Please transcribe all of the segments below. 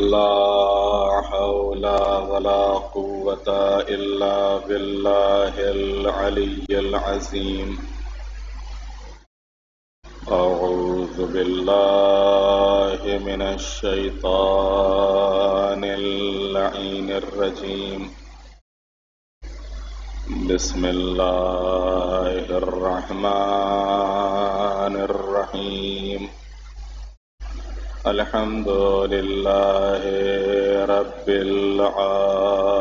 لا حول ولا قوة إلا بالله العلي العظيم. أعوذ بالله من الشيطان اللعين الرجيم. بسم الله الرحمن الرحيم. الحمد لله رب العالمين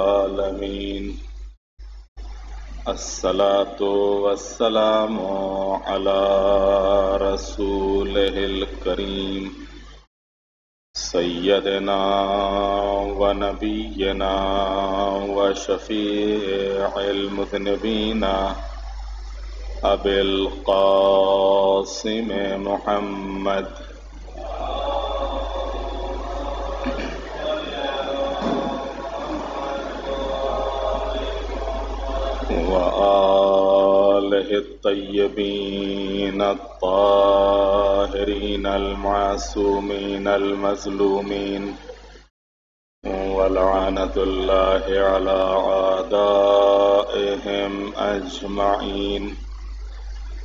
الصلاة والسلام على رسوله الكريم سيدنا ونبينا وشفيع المذنبين أبي القاسم محمد وآله الطيبين الطاهرين المعصومين المظلومين ولعنة الله على أعدائهم أجمعين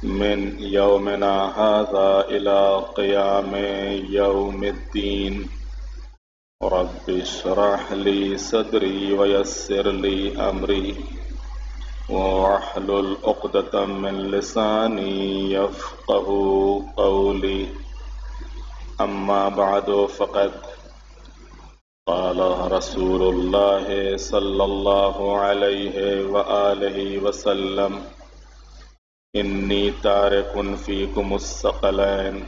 من يومنا هذا إلى قيام يوم الدين. رب اشرح لي صدري ويسر لي أمري. وأحلل عقدة من لساني يفقه قولي. أما بعد فقد قال رسول الله صلى الله عليه وآله وسلم إني تارك فيكم الثقلين.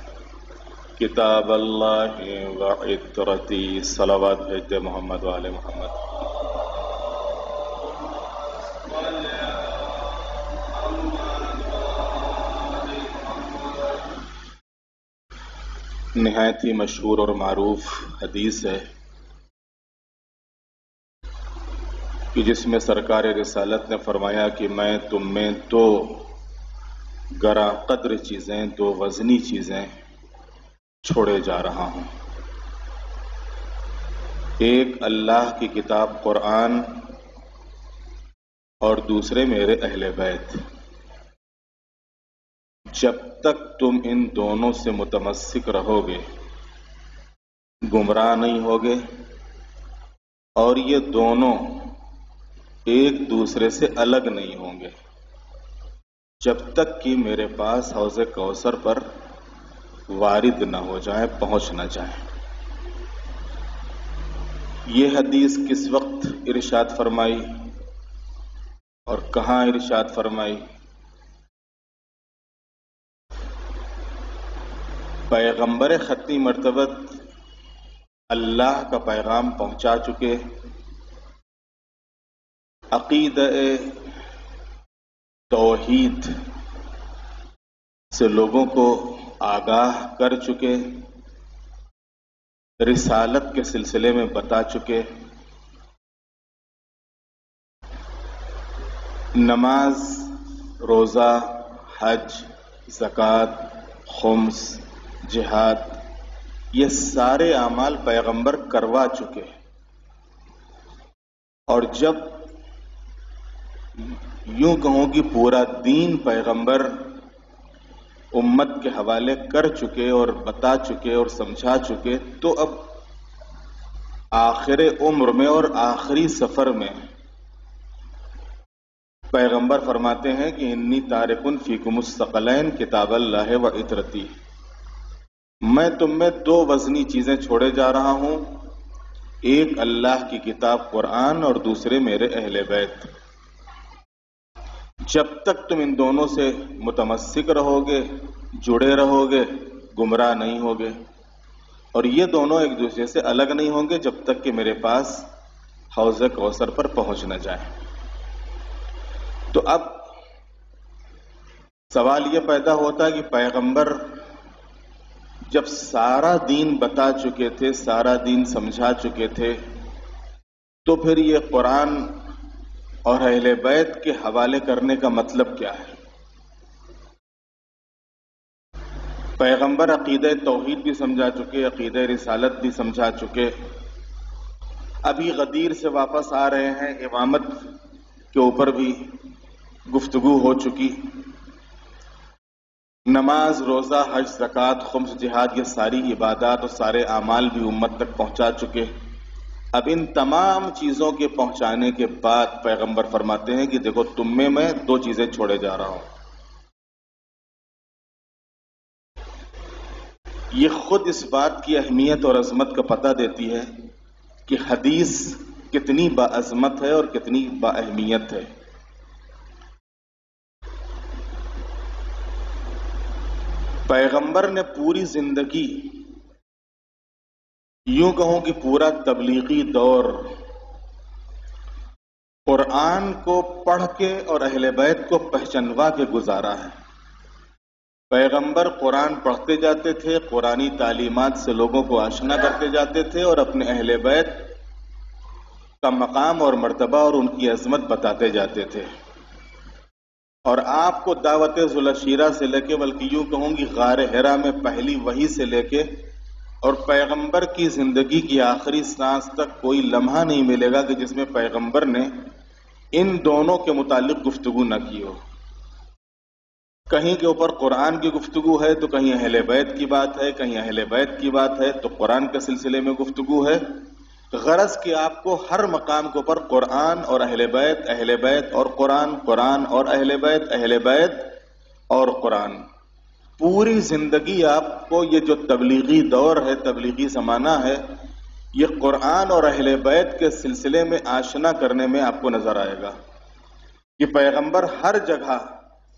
کتاب اللہ و عطرتی صلوات بھیجتے محمد والے محمد. نہایت ہی مشہور اور معروف حدیث ہے کہ جس میں سرکار رسالت نے فرمایا کہ میں تم میں دو گرا قدر چیزیں، دو وزنی چیزیں چھوڑے جا رہا ہوں۔ ایک اللہ کی کتاب قرآن اور دوسرے میرے اہل بیت۔ جب تک تم ان دونوں سے متمسک رہو گے گمراہ نہیں ہوگے۔ اور یہ دونوں ایک دوسرے سے الگ نہیں ہوں گے۔ جب تک کہ میرے پاس حوض کوثر پر وارد نہ ہو جائیں پہنچ نہ جائیں یہ حدیث کس وقت ارشاد فرمائی اور کہاں ارشاد فرمائی؟ پیغمبر ختمی مرتبت اللہ کا پیغام پہنچا چکے۔ عقید توحید سے لوگوں کو آگاہ کر چکے، رسالت کے سلسلے میں بتا چکے۔ نماز، روزہ، حج، زکوٰۃ، خمس جہاد، یہ سارے اعمال پیغمبر کروا چکے اور جب یوں کہوں کہ پورا دین پیغمبر امت کے حوالے کر چکے اور بتا چکے اور سمجھا چکے، تو اب آخر عمر میں اور آخری سفر میں پیغمبر فرماتے ہیں کہ انی تارکن فیکم مستقلین کتاب اللہ و عطرتی۔ میں تم میں دو وزنی چیزیں چھوڑے جا رہا ہوں۔ ایک اللہ کی کتاب قرآن اور دوسرے میرے اہل بیت۔ جب تک تم ان دونوں سے متمسک رہو گے جڑے رہو گے گمراہ نہیں ہوگے۔ اور یہ دونوں ایک دوسرے سے الگ نہیں ہوں گے جب تک کہ میرے پاس حوض کوثر پر پہنچ نہ جائے۔ تو اب سوال یہ پیدا ہوتا ہے کہ پیغمبر جب سارا دین بتا چکے تھے، سارا دین سمجھا چکے تھے، تو پھر یہ قرآن اور اہل بیت کے حوالے کرنے کا مطلب کیا ہے؟ پیغمبر عقید توحید بھی سمجھا چکے عقید رسالت بھی سمجھا چکے۔ ابھی غدیر سے واپس آ رہے ہیں، امامت کے اوپر بھی گفتگو ہو چکی۔ نماز، روزہ، حج، زکوٰۃ، خمس، جہاد، یہ ساری عبادات اور سارے اعمال بھی امت تک پہنچا چکے اب ان تمام چیزوں کے پہنچانے کے بعد پیغمبر فرماتے ہیں کہ دیکھو، تم میں میں دو چیزیں چھوڑے جا رہا ہوں۔ یہ خود اس بات کی اہمیت اور عظمت کا پتہ دیتی ہے کہ حدیث کتنی با عظمت ہے اور کتنی با اہمیت ہے۔ پیغمبر نے پوری زندگی یوں کہوں کہ پورا تبلیغی دور قرآن کو پڑھ کے اور اہل بیت کو پہچنوا کے گزارا ہے۔ پیغمبر قرآن پڑھتے جاتے تھے، قرآنی تعلیمات سے لوگوں کو آشنا کرتے جاتے تھے اور اپنے اہل بیت کا مقام اور مرتبہ اور ان کی عظمت بتاتے جاتے تھے۔ اور آپ کو دعوت ذلشیرہ سے لے کے بلکہ یوں کہوں گی غار ہیرا میں پہلی وہی سے لے کے اور پیغمبر کی زندگی کی آخری سانس تک کوئی لمحہ نہیں ملے گا کہ جس میں پیغمبر نے ان دونوں کے متعلق گفتگو نہ کی ہو۔ کہیں کے اوپر قرآن کی گفتگو ہے تو کہیں اہل بیت کی بات ہے، کہیں اہل بیت کی بات ہے تو قرآن کے سلسلے میں گفتگو ہے۔ غرض کہ آپ کو ہر مقام کے اوپر قرآن اور اہل بیت اہل بیت اور قرآن قرآن اور اہل بیت اہل بیت اور قرآن۔ پوری زندگی آپ کو یہ جو تبلیغی دور ہے، تبلیغی زمانہ ہے، یہ قرآن اور اہل بیت کے سلسلے میں آشنا کرنے میں آپ کو نظر آئے گا۔ کہ پیغمبر ہر جگہ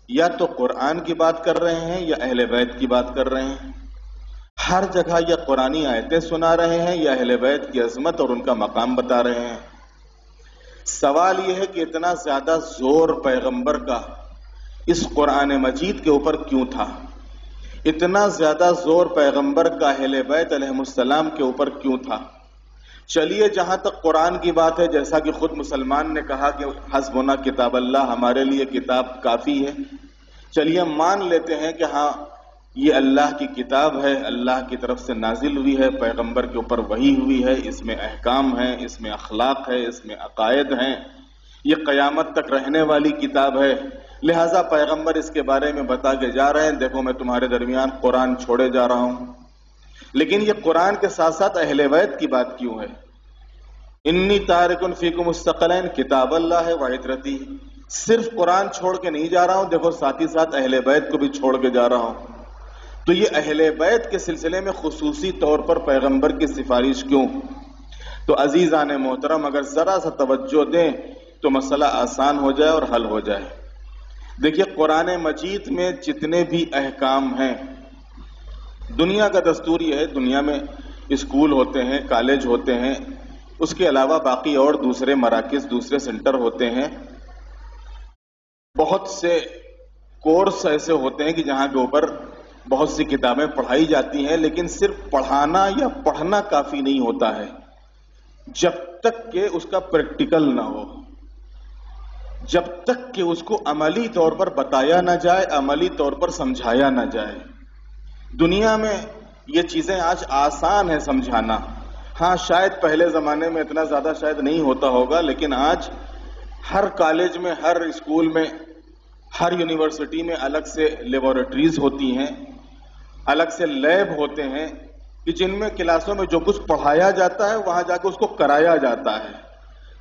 یا تو قرآن کی بات کر رہے ہیں یا اہل بیت کی بات کر رہے ہیں۔ ہر جگہ یہ قرآن آیتیں سنا رہے ہیں یا اہل بیت کی عظمت اور ان کا مقام بتا رہے ہیں۔ سوال یہ ہے کہ اتنا زیادہ زور پیغمبر کا اس قرآن مجید کے اوپر کیوں تھا؟ اتنا زیادہ زور پیغمبر کا اہل بیت علیہ السلام کے اوپر کیوں تھا؟ چلیے، جہاں تک قرآن کی بات ہے، جیسا کہ خود مسلمان نے کہا کہ حسبنا کتاب اللہ، ہمارے لیے کتاب کافی ہے۔ چلیے، مان لیتے ہیں کہ ہاں یہ اللہ کی کتاب ہے، اللہ کی طرف سے نازل ہوئی ہے، پیغمبر کے اوپر وہی ہوئی ہے، اس میں احکام ہے اس میں اخلاق ہے اس میں عقائد ہیں۔ یہ قیامت تک رہنے والی کتاب ہے۔ لہذا پیغمبر اس کے بارے میں بتا کے جا رہے ہیں۔ دیکھو، میں تمہارے درمیان قرآن چھوڑے جا رہا ہوں۔ لیکن یہ قرآن کے ساتھ ساتھ اہل بیت کی بات کیوں ہے؟ انی تارک فیکم مستقلین کتاب اللہ ہے، واحد رتی۔ صرف قرآن چھوڑ کے نہیں جا رہا ہوں، دیکھو، ساتھ ہی ساتھ اہل بیت کو بھی چھوڑ کے جا رہا ہوں۔ تو یہ اہل بیت کے سلسلے میں خصوصی طور پر پیغمبر کی سفارش کیوں؟ تو عزیز آنے محترم، اگر ذرا سا توجہ دیں تو مسئلہ آسان ہو جائے اور حل ہو جائے۔ دیکھیے، قرآن مجید میں جتنے بھی احکام ہیں، دنیا کا دستور یہ ہے، دنیا میں اسکول ہوتے ہیں، کالج ہوتے ہیں، اس کے علاوہ باقی اور دوسرے مراکز، دوسرے سینٹر ہوتے ہیں۔ بہت سے کورس ایسے ہوتے ہیں کہ جہاں کے اوپر بہت سی کتابیں پڑھائی جاتی ہیں، لیکن صرف پڑھانا یا پڑھنا کافی نہیں ہوتا ہے۔ جب تک کہ اس کا پریکٹیکل نہ ہو۔ جب تک کہ اس کو عملی طور پر بتایا نہ جائے، عملی طور پر سمجھایا نہ جائے۔ دنیا میں یہ چیزیں آج آسان ہے سمجھانا۔ ہاں شاید پہلے زمانے میں اتنا زیادہ شاید نہیں ہوتا ہوگا، لیکن آج ہر کالج میں، ہر اسکول میں، ہر یونیورسٹی میں الگ سے لیبورٹریز ہوتی ہیں۔ الگ سے لیب ہوتے ہیں کہ جن میں کلاسوں میں جو کچھ پڑھایا جاتا ہے، وہاں جا کے اس کو کرایا جاتا ہے۔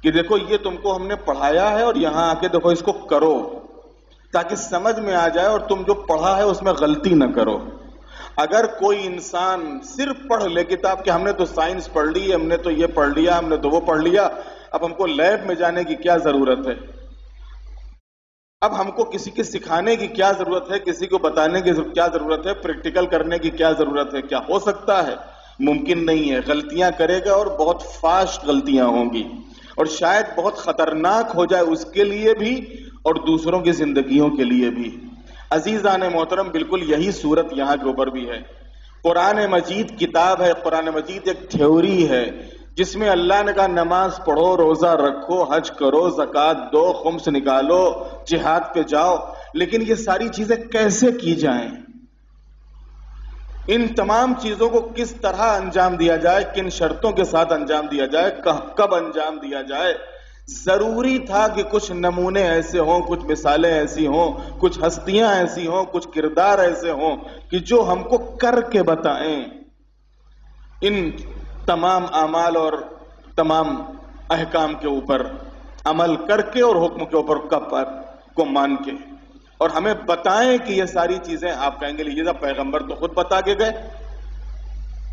کہ دیکھو، یہ تم کو ہم نے پڑھایا ہے اور یہاں آ کے دیکھو اس کو کرو۔ تاکہ سمجھ میں آ جائے اور تم جو پڑھا ہے اس میں غلطی نہ کرو۔ اگر کوئی انسان صرف پڑھ لے کتاب کہ ہم نے تو سائنس پڑھ لی، ہم نے تو یہ پڑھ لیا، ہم نے تو وہ پڑھ لیا، اب ہم کو لیب میں جانے کی کیا ضرورت ہے؟ اب ہم کو کسی کے سکھانے کی کیا ضرورت ہے؟ کسی کو بتانے کی کیا ضرورت ہے؟ پریکٹیکل کرنے کی کیا ضرورت ہے؟ کیا ہو سکتا ہے؟ ممکن نہیں ہے۔ غلطیاں کرے گا اور بہت فاسٹ غلطیاں ہوں گی۔ اور شاید بہت خطرناک ہو جائے اس کے لیے بھی اور دوسروں کی زندگیوں کے لیے بھی۔ عزیزان محترم، بالکل یہی صورت یہاں کے اوپر بھی ہے۔ قرآن مجید کتاب ہے۔ قرآن مجید ایک تھیوری ہے۔ جس میں اللہ نے کہا نماز پڑھو، روزہ رکھو، حج کرو زکات دو، خمس نکالو، جہاد پہ جاؤ۔ لیکن یہ ساری چیزیں کیسے کی جائیں؟ ان تمام چیزوں کو کس طرح انجام دیا جائے؟ کن شرطوں کے ساتھ انجام دیا جائے؟ کب انجام دیا جائے؟ ضروری تھا کہ کچھ نمونے ایسے ہوں، کچھ مثالیں ایسی ہوں، کچھ ہستیاں ایسی ہوں، کچھ کردار ایسے ہوں کہ جو ہم کو کر کے بتائیں۔ ان تمام اعمال اور تمام احکام کے اوپر، عمل کر کے اور حکم کے اوپر کو مان کے۔ اور ہمیں بتائیں کہ یہ ساری چیزیں آپ کہیں گے، لیجیے پیغمبر تو خود بتا کے گئے۔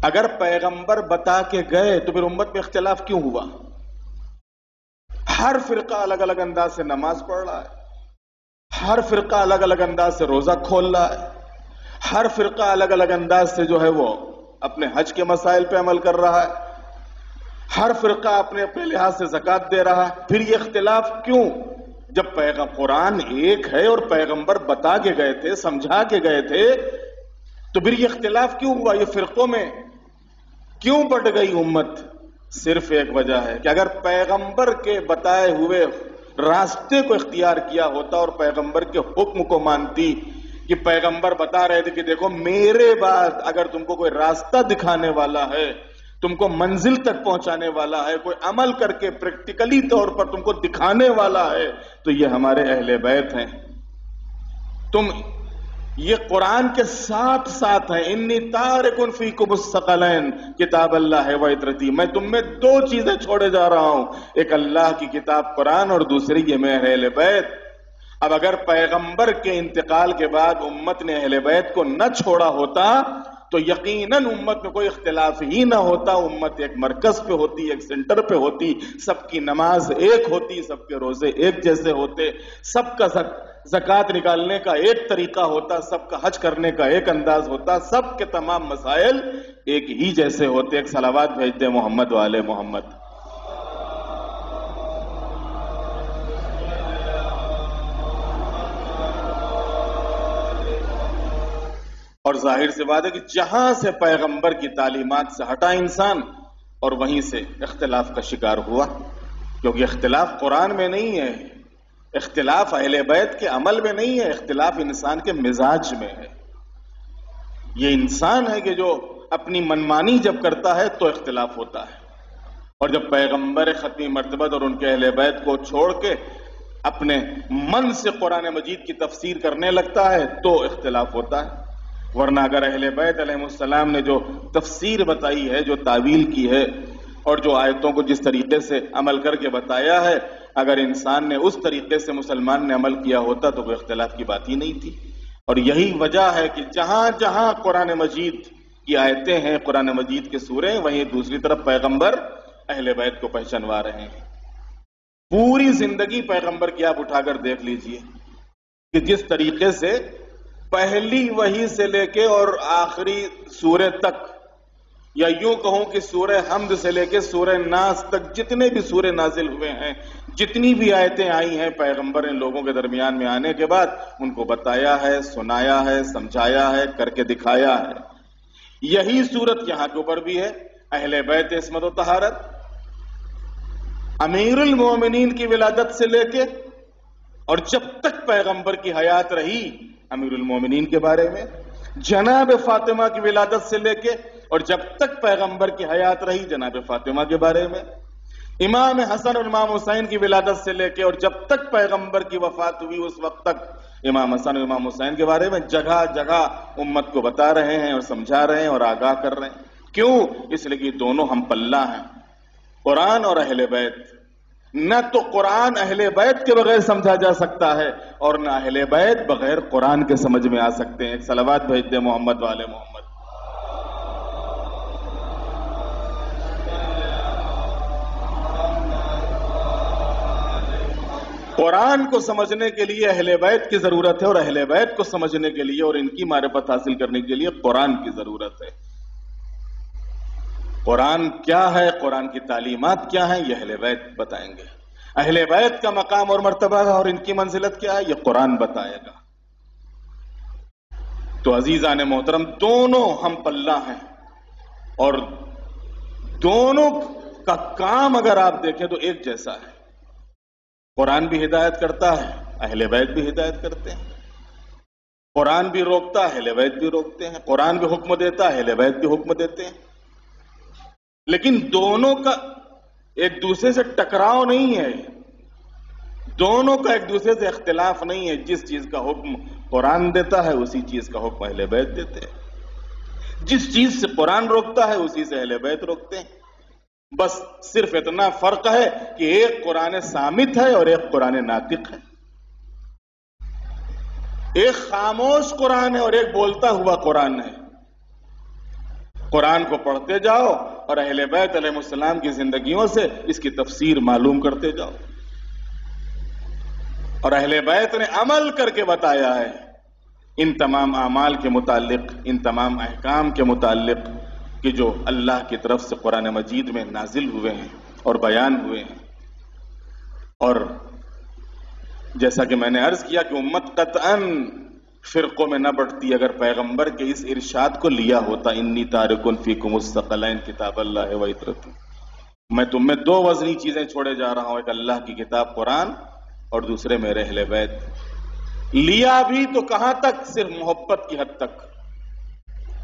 اگر پیغمبر بتا کے گئے تو پھر امت میں اختلاف کیوں ہوا؟ ہر فرقہ الگ الگ انداز سے نماز پڑھ رہا ہے۔ ہر فرقہ الگ الگ انداز سے روزہ کھول رہا ہے۔ ہر فرقہ الگ الگ انداز سے جو ہے وہ اپنے حج کے مسائل پہ عمل کر رہا ہے۔ ہر فرقہ اپنے اپنے لحاظ سے زکات دے رہا ہے۔ پھر یہ اختلاف کیوں؟ جب پیغم قرآن ایک ہے اور پیغمبر بتا کے گئے تھے، سمجھا کے گئے تھے، تو پھر یہ اختلاف کیوں ہوا؟ یہ فرقوں میں کیوں بٹ گئی امت؟ صرف ایک وجہ ہے کہ اگر پیغمبر کے بتائے ہوئے راستے کو اختیار کیا ہوتا اور پیغمبر کے حکم کو مانتی کہ پیغمبر بتا رہے تھے کہ دیکھو، میرے بعد اگر تم کو کوئی راستہ دکھانے والا ہے، تم کو منزل تک پہنچانے والا ہے، کوئی عمل کر کے پریکٹیکلی طور پر تم کو دکھانے والا ہے، تو یہ ہمارے اہل بیت ہیں۔ تم یہ قرآن کے ساتھ ساتھ ہیں۔ انی تارکن فیکم السقلین کتاب اللہ ہے وعدرتی میں تم میں دو چیزیں چھوڑے جا رہا ہوں۔ ایک اللہ کی کتاب قرآن اور دوسری یہ میں اہل بیت۔ اب اگر پیغمبر کے انتقال کے بعد امت نے اہل بیت کو نہ چھوڑا ہوتا، تو یقیناً امت میں کوئی اختلاف ہی نہ ہوتا۔ امت ایک مرکز پہ ہوتی، ایک سینٹر پہ ہوتی۔ سب کی نماز ایک ہوتی، سب کے روزے ایک جیسے ہوتے۔ سب کا زکات نکالنے کا ایک طریقہ ہوتا، سب کا حج کرنے کا ایک انداز ہوتا۔ سب کے تمام مسائل ایک ہی جیسے ہوتے۔ ایک سلاوات بھیجتے محمد والے محمد۔ اور ظاہر سے بات ہے کہ جہاں سے پیغمبر کی تعلیمات سے ہٹا انسان اور وہیں سے اختلاف کا شکار ہوا، کیونکہ اختلاف قرآن میں نہیں ہے، اختلاف اہل بیت کے عمل میں نہیں ہے، اختلاف انسان کے مزاج میں ہے۔ یہ انسان ہے کہ جو اپنی منمانی جب کرتا ہے تو اختلاف ہوتا ہے۔ اور جب پیغمبر ختمی مرتبت اور ان کے اہل بیت کو چھوڑ کے اپنے من سے قرآن مجید کی تفسیر کرنے لگتا ہے تو اختلاف ہوتا ہے۔ ورنہ اگر اہل بیت علیہ السلام نے جو تفسیر بتائی ہے، جو تعویل کی ہے اور جو آیتوں کو جس طریقے سے عمل کر کے بتایا ہے، اگر انسان نے اس طریقے سے مسلمان نے عمل کیا ہوتا تو کوئی اختلاف کی بات ہی نہیں تھی۔ اور یہی وجہ ہے کہ جہاں جہاں قرآن مجید کی آیتیں ہیں، قرآن مجید کے سورے وہیں دوسری طرف پیغمبر اہل بیت کو پہچانوا رہے ہیں۔ پوری زندگی پیغمبر کی آپ اٹھا کر دیکھ لیجیے کہ جس طریقے سے پہلی وہی سے لے کے اور آخری سورہ تک یا یوں کہوں کہ سورہ حمد سے لے کے سورہ ناس تک جتنے بھی سورہ نازل ہوئے ہیں، جتنی بھی آیتیں آئی ہیں پیغمبر ان لوگوں کے درمیان میں آنے کے بعد ان کو بتایا ہے، سنایا ہے، سمجھایا ہے، کر کے دکھایا ہے۔ یہی صورت یہاں کے اوپر بھی ہے، اہل بیت عصمت و تہارت امیر المومنین کی ولادت سے لے کے اور جب تک پیغمبر کی حیات رہی امیر المومنین کے بارے میں، جناب فاطمہ کی ولادت سے لے کے اور جب تک پیغمبر کی حیات رہی جناب فاطمہ کے بارے میں، امام حسن اور امام حسین کی ولادت سے لے کے اور جب تک پیغمبر کی وفات ہوئی اس وقت تک، امام حسن اور امام حسین کے بارے میں جگہ جگہ امت کو بتا رہے ہیں اور سمجھا رہے ہیں اور آگاہ کر رہے ہیں۔ کیوں؟ اس لیے کہ دونوں ہم پلہ ہیں۔ قرآن اور اہل بیت نہ تو قرآن اہل بیت کے بغیر سمجھا جا سکتا ہے اور نہ اہل بیت بغیر قرآن کے سمجھ میں آ سکتے ہیں۔ ایک سلوات بھیج دے محمد والے محمد۔ قرآن کو سمجھنے کے لیے اہل بیت کی ضرورت ہے اور اہل بیت کو سمجھنے کے لیے اور ان کی معرفت حاصل کرنے کے لیے قرآن کی ضرورت ہے۔ قرآن کیا ہے؟ قرآن کی تعلیمات کیا ہیں؟ یہ اہل بیت بتائیں گے۔ اہل بیت کا مقام اور مرتبہ اور ان کی منزلت کیا ہے؟ یہ قرآن بتائے گا۔ تو عزیزان محترم، دونوں ہم پلہ ہیں۔ اور دونوں کا کام اگر آپ دیکھیں تو ایک جیسا ہے۔ قرآن بھی ہدایت کرتا ہے، اہل بیت بھی ہدایت کرتے ہیں۔ قرآن بھی روکتا ہے بیت بھی روکتے ہیں۔ قرآن بھی حکم دیتا ہے بیت بھی حکم دیتے ہیں۔ لیکن دونوں کا ایک دوسرے سے ٹکراؤ نہیں ہے۔ دونوں کا ایک دوسرے سے اختلاف نہیں ہے۔ جس چیز کا حکم قرآن دیتا ہے، اسی چیز کا حکم اہل بیت دیتے ہیں۔ جس چیز سے قرآن روکتا ہے، اسی سے اہل بیت روکتے ہیں۔ بس صرف اتنا فرق ہے کہ ایک قرآن سامت ہے اور ایک قرآن ناطق ہے۔ ایک خاموش قرآن ہے اور ایک بولتا ہوا قرآن ہے۔ قرآن کو پڑھتے جاؤ اور اہل بیت علیہ السلام کی زندگیوں سے اس کی تفسیر معلوم کرتے جاؤ۔ اور اہل بیت نے عمل کر کے بتایا ہے۔ ان تمام اعمال کے متعلق، ان تمام احکام کے متعلق کہ جو اللہ کی طرف سے قرآن مجید میں نازل ہوئے ہیں اور بیان ہوئے ہیں۔ اور جیسا کہ میں نے عرض کیا کہ امت قطعا فرقوں میں نہ بڑھتی، اگر پیغمبر کے اس ارشاد کو لیا ہوتا، انی تارکن فیکم مستقلین کتاب اللہ و عطرت میں تم میں دو وزنی چیزیں چھوڑے جا رہا ہوں، ایک اللہ کی کتاب قرآن اور دوسرے میرے اہل بیت۔ لیا بھی تو کہاں تک؟ صرف محبت کی حد تک۔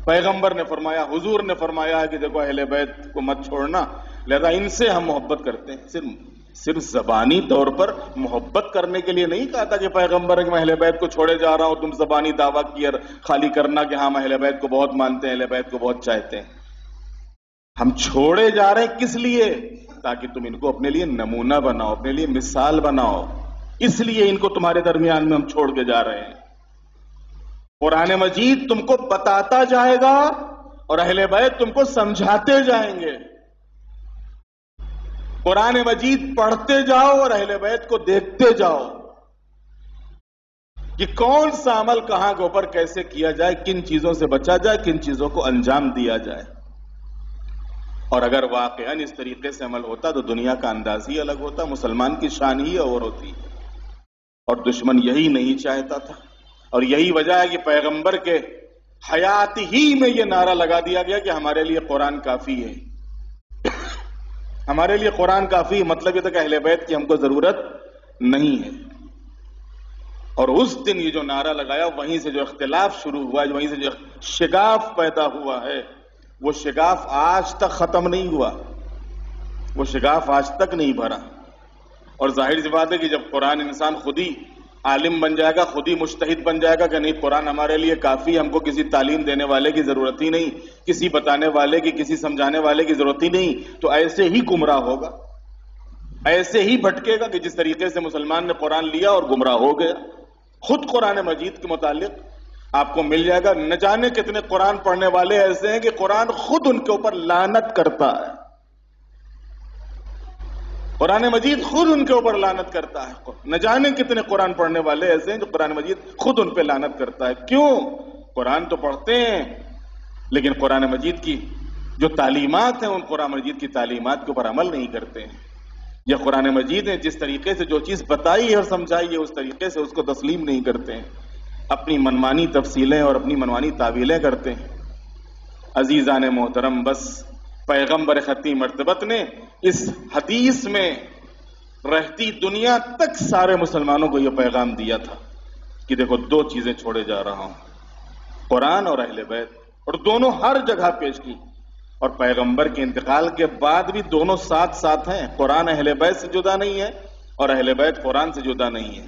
پیغمبر نے فرمایا، حضور نے فرمایا کہ دیکھو اہل بیت کو مت چھوڑنا، لہذا ان سے ہم محبت کرتے ہیں، صرف صرف زبانی طور پر محبت کرنے کے لیے نہیں کہا تھا کہ پیغمبر کہ میں اہل بیت کو چھوڑے جا رہا ہوں، تم زبانی دعویٰ کی خالی کرنا کہ ہاں، ہم اہل بیت کو بہت مانتے ہیں، اہل بیت کو بہت چاہتے ہیں۔ ہم چھوڑے جا رہے ہیں کس لیے؟ تاکہ تم ان کو اپنے لیے نمونہ بناؤ، اپنے لیے مثال بناؤ۔ اس لیے ان کو تمہارے درمیان میں ہم چھوڑ کے جا رہے ہیں۔ قرآن مجید تم کو بتاتا جائے گا اور اہل بیت تم کو سمجھاتے جائیں گے۔ قرآن مجید پڑھتے جاؤ اور اہل بیت کو دیکھتے جاؤ۔ کہ کون سا عمل کہاں کے اوپر کیسے کیا جائے، کن چیزوں سے بچا جائے، کن چیزوں کو انجام دیا جائے۔ اور اگر واقعا اس طریقے سے عمل ہوتا تو دنیا کا انداز ہی الگ ہوتا، مسلمان کی شان ہی اور ہوتی۔ اور دشمن یہی نہیں چاہتا تھا۔ اور یہی وجہ ہے کہ پیغمبر کے حیات ہی میں یہ نعرہ لگا دیا گیا کہ ہمارے لیے قرآن کافی ہے۔ ہمارے لیے قرآن کافی مطلب یہ تھا کہ اہل بیت کی ہم کو ضرورت نہیں ہے۔ اور اس دن یہ جو نعرہ لگایا، وہیں سے جو اختلاف شروع ہوا ہے وہیں سے جو شگاف پیدا ہوا ہے، وہ شگاف آج تک ختم نہیں ہوا۔ وہ شگاف آج تک نہیں بھرا۔ اور ظاہر سی بات ہے کہ جب قرآن انسان خود ہی عالم بن جائے گا، خود ہی مشتحد بن جائے گا کہ نہیں، قرآن ہمارے لیے کافی، ہم کو کسی تعلیم دینے والے کی ضرورت ہی نہیں، کسی بتانے والے کی، کسی سمجھانے والے کی ضرورت ہی نہیں، تو ایسے ہی گمراہ ہوگا۔ ایسے ہی بھٹکے گا کہ جس طریقے سے مسلمان نے قرآن لیا اور گمراہ ہو گیا۔ خود قرآن مجید کے متعلق آپ کو مل جائے گا۔ نہ جانے کتنے قرآن پڑھنے والے ایسے ہیں کہ قرآن خود ان کے اوپر لانت کرتا ہے۔ قرآن مجید خود ان کے اوپر لانت کرتا ہے۔ نہ جانے کتنے قرآن پڑھنے والے ایسے ہیں جو قرآن مجید خود ان پہ لانت کرتا ہے۔ کیوں؟ قرآن تو پڑھتے ہیں، لیکن قرآن مجید کی جو تعلیمات ہیں، ان قرآن مجید کی تعلیمات کے اوپر عمل نہیں کرتے ہیں۔ یا قرآن مجید نے جس طریقے سے جو چیز بتائی ہے اور سمجھائی ہے، اس طریقے سے اس کو تسلیم نہیں کرتے ہیں۔ اپنی منمانی تفصیلیں اور اپنی منمانی تعویلیں کرتے ہیں۔ عزیزان محترم، بس پیغمبر خطی مرتبت نے اس حدیث میں رہتی دنیا تک سارے مسلمانوں کو یہ پیغام دیا تھا کہ دیکھو دو چیزیں چھوڑے جا رہا ہوں، قرآن اور اہل بیت، اور دونوں ہر جگہ پیش کی۔ اور پیغمبر کے انتقال کے بعد بھی دونوں ساتھ ساتھ ہیں۔ قرآن اہل بیت سے جدا نہیں ہے اور اہل بیت قرآن سے جدا نہیں ہے۔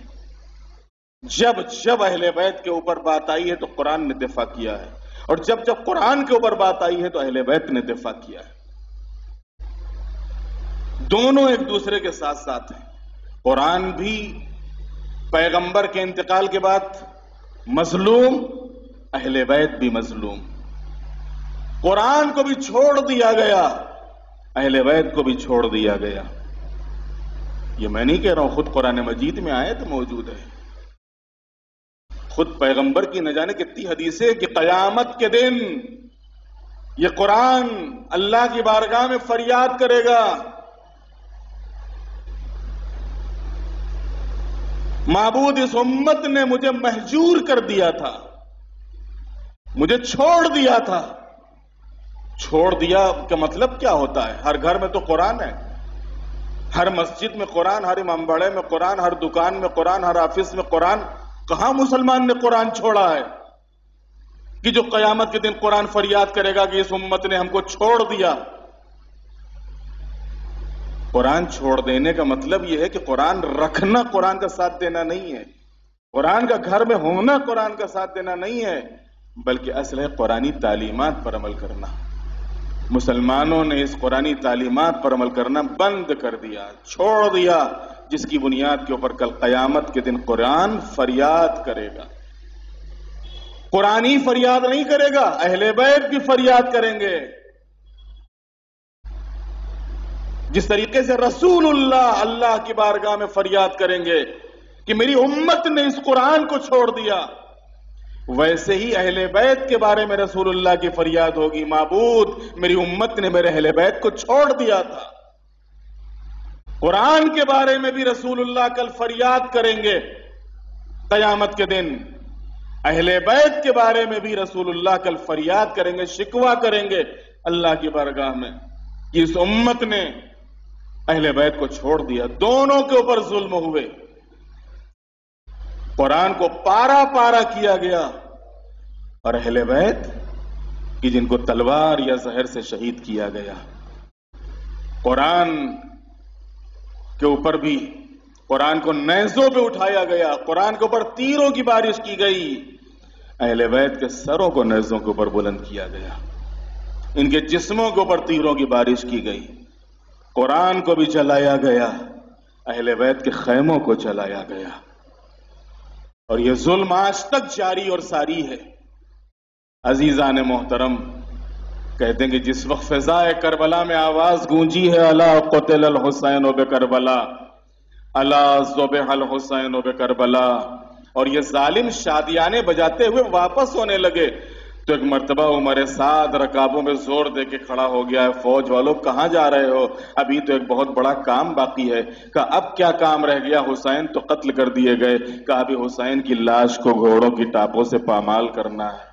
جب جب اہل بیت کے اوپر بات آئی ہے تو قرآن نے دفاع کیا ہے۔ اور جب جب قرآن کے اوپر بات آئی ہے تو اہل بیت نے دفاع کیا ہے۔ دونوں ایک دوسرے کے ساتھ ساتھ ہیں۔ قرآن بھی پیغمبر کے انتقال کے بعد مظلوم، اہل بیت بھی مظلوم۔ قرآن کو بھی چھوڑ دیا گیا۔ اہل بیت کو بھی چھوڑ دیا گیا۔ یہ میں نہیں کہہ رہا ہوں، خود قرآن مجید میں آئے تو موجود ہے۔ خود پیغمبر کی نہ جانے کتنی حدیثیں کہ قیامت کے دن یہ قرآن اللہ کی بارگاہ میں فریاد کرے گا۔ معبود اس امت نے مجھے محجور کر دیا تھا۔ مجھے چھوڑ دیا تھا۔ چھوڑ دیا کا مطلب کیا ہوتا ہے؟ ہر گھر میں تو قرآن ہے۔ ہر مسجد میں قرآن، ہر امام بڑے میں قرآن، ہر دکان میں قرآن، ہر آفس میں قرآن۔ کہاں مسلمان نے قرآن چھوڑا ہے؟ کہ جو قیامت کے دن قرآن فریاد کرے گا کہ اس امت نے ہم کو چھوڑ دیا۔ قرآن چھوڑ دینے کا مطلب یہ ہے کہ قرآن رکھنا قرآن کا ساتھ دینا نہیں ہے۔ قرآن کا گھر میں ہونا قرآن کا ساتھ دینا نہیں ہے، بلکہ اصل ہے قرآنی تعلیمات پر عمل کرنا۔ مسلمانوں نے اس قرآنی تعلیمات پر عمل کرنا بند کر دیا، چھوڑ دیا۔ جس کی بنیاد کے اوپر کل قیامت کے دن قرآن فریاد کرے گا۔ قرآنی فریاد نہیں کرے گا، اہل بیت بھی فریاد کریں گے۔ جس طریقے سے رسول اللہ اللہ کی بارگاہ میں فریاد کریں گے کہ میری امت نے اس قرآن کو چھوڑ دیا، ویسے ہی اہل بیت کے بارے میں رسول اللہ کی فریاد ہوگی۔ معبود، میری امت نے میرے اہل بیت کو چھوڑ دیا تھا۔ قرآن کے بارے میں بھی رسول اللہ کل فریاد کریں گے قیامت کے دن۔ اہل بیت کے بارے میں بھی رسول اللہ کل فریاد کریں گے شکوا کریں گے اللہ کی بارگاہ میں۔ اس امت نے اہل بیت کو چھوڑ دیا، دونوں کے اوپر ظلم ہوئے۔ قرآن کو پارا پارا کیا گیا۔ اور اہل بیت کی جن کو تلوار یا زہر سے شہید کیا گیا۔ قرآن کے اوپر بھی قرآن کو نیزوں پہ اٹھایا گیا۔ قرآن کے اوپر تیروں کی بارش کی گئی۔ اہل بیت کے سروں کو نیزوں کے اوپر بلند کیا گیا۔ ان کے جسموں کے اوپر تیروں کی بارش کی گئی۔ قرآن کو بھی چلایا گیا۔ اہل بیت کے خیموں کو چلایا گیا۔ اور یہ ظلم آج تک جاری اور ساری ہے۔ عزیزان محترم کہتے ہیں کہ جس وقت فضائے کربلا میں آواز گونجی ہے اللہ قتل الحسین و کربلا اللہ زبح الحسین و کربلا اور یہ ظالم شادیانے بجاتے ہوئے واپس ہونے لگے۔ تو ایک مرتبہ عمر سات رکابوں میں زور دے کے کھڑا ہو گیا ہے، فوج والوں، کہاں جا رہے ہو؟ ابھی تو ایک بہت بڑا کام باقی ہے۔ کہ اب کیا کام رہ گیا؟ حسین تو قتل کر دیے گئے۔ کہ ابھی حسین کی لاش کو گھوڑوں کی ٹاپوں سے پامال کرنا ہے۔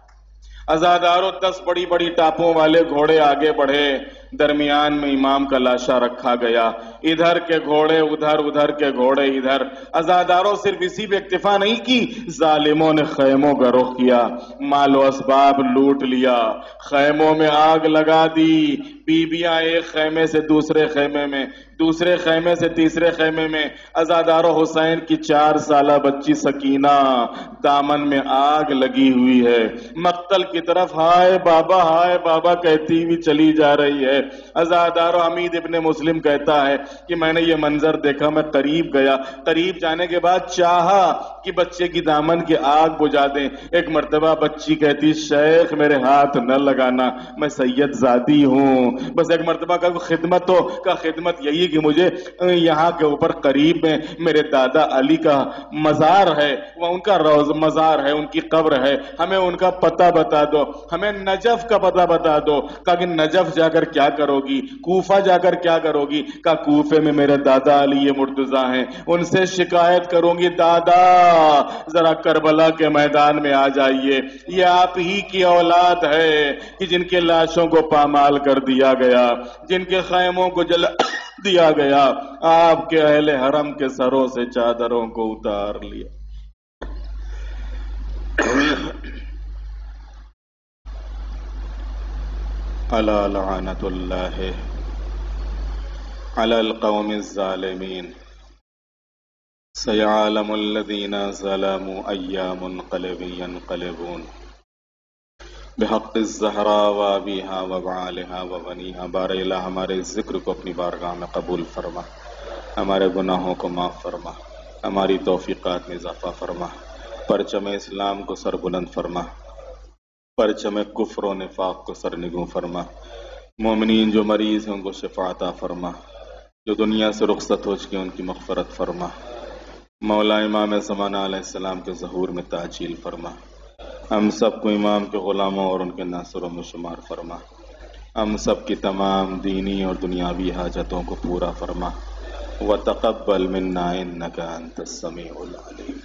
ازاداروں دس بڑی بڑی ٹاپوں والے گھوڑے آگے بڑھے۔ درمیان میں امام کا لاشا رکھا گیا۔ ادھر کے گھوڑے، ادھر ادھر کے گھوڑے، ادھر۔ ازاداروں صرف اسی پہ اکتفا نہیں کی، ظالموں نے خیموں کا رخ کیا۔ مال و اسباب لوٹ لیا۔ خیموں میں آگ لگا دی۔ بیبیاں ایک خیمے سے دوسرے خیمے میں، دوسرے خیمے سے تیسرے خیمے میں۔ ازادار حسین کی چار سالہ بچی سکینہ، دامن میں آگ لگی ہوئی ہے۔ مقتل کی طرف ہائے بابا ہائے بابا کہتی ہوئی چلی جا رہی ہے۔ ازادار و حمید ابن مسلم کہتا ہے کہ میں نے یہ منظر دیکھا، میں قریب گیا۔ قریب جانے کے بعد چاہا کہ بچے کی دامن کی آگ بجھا دیں۔ ایک مرتبہ بچی کہتی، شیخ، میرے ہاتھ نہ لگانا، میں سید زادی ہوں۔ بس ایک مرتبہ کا خدمت ہو۔ کا خدمت یہی کہ مجھے یہاں کے اوپر قریب میں میرے دادا علی کا مزار ہے۔ وہ ان کا روز مزار ہے، ان کی قبر ہے۔ ہمیں ان کا پتہ بتا دو۔ ہمیں نجف کا پتہ بتا دو۔ کہ نجف جا کر کیا کرو گی؟ کوفہ جا کر کیا کرو گی؟ کہا، کوفے میں میرے دادا علی یہ مرتضی ہیں، ان سے شکایت کروں گی، دادا، ذرا کربلا کے میدان میں آ جائیے، یہ آپ ہی کی اولاد ہے، کہ جن کے لاشوں کو پامال کر دیا گیا، جن کے خیموں کو جلا دیا گیا، آپ کے اہل حرم کے سروں سے چادروں کو اتار لیا۔ اللہ لعنت اللہ على القوم الظالمين سيعلم الذين ظلموا أيام منقلب ينقلبون بحق الزہراء وابیہا وبعالہا وبنیہا بار الہ ہمارے ذکر کو اپنی بارگاہ میں قبول فرما ہمارے گناہوں کو معاف فرما ہماری توفیقات میں اضافہ فرما پرچم اسلام کو سر بلند فرما پرچم کفر و نفاق کو سر نگوں فرما۔ مومنین جو مریض ہیں ان کو شفاعتہ فرما۔ جو دنیا سے رخصت ہو چکے ان کی مغفرت فرما۔ مولا امام زمانہ علیہ السلام کے ظہور میں تاجیل فرما۔ ہم سب کو امام کے غلاموں اور ان کے ناصروں میں شمار فرما۔ ہم سب کی تمام دینی اور دنیاوی حاجتوں کو پورا فرما۔ و تقبل منا انك انت السميع العليم